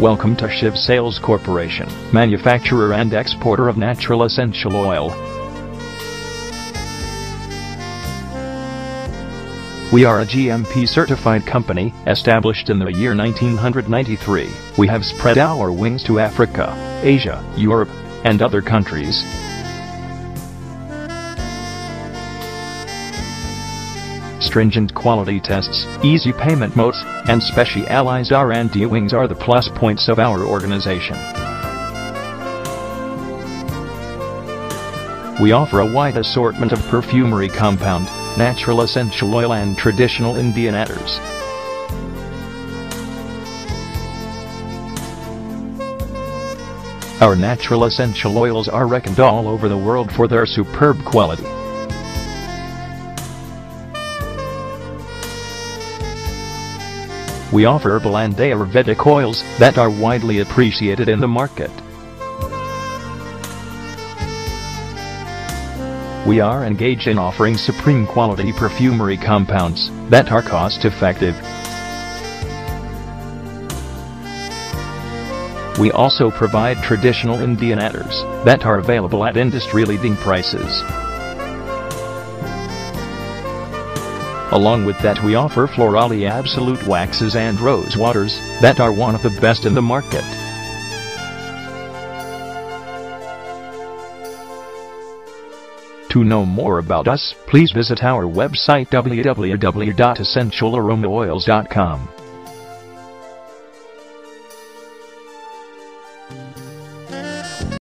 Welcome to Shiv Sales Corporation, manufacturer and exporter of natural essential oil. We are a GMP certified company, established in the year 1993. We have spread our wings to Africa, Asia, Europe, and other countries. Stringent quality tests, easy payment modes, and specialized R&D wings are the plus points of our organization. We offer a wide assortment of perfumery compound, natural essential oil and traditional Indian attars. Our natural essential oils are reckoned all over the world for their superb quality. We offer herbal and Ayurvedic oils that are widely appreciated in the market. We are engaged in offering supreme quality perfumery compounds that are cost effective. We also provide traditional Indian attars that are available at industry leading prices. Along with that we offer Florali Absolute Waxes and Rose Waters, that are one of the best in the market. To know more about us, please visit our website www.essentialaromaoils.com.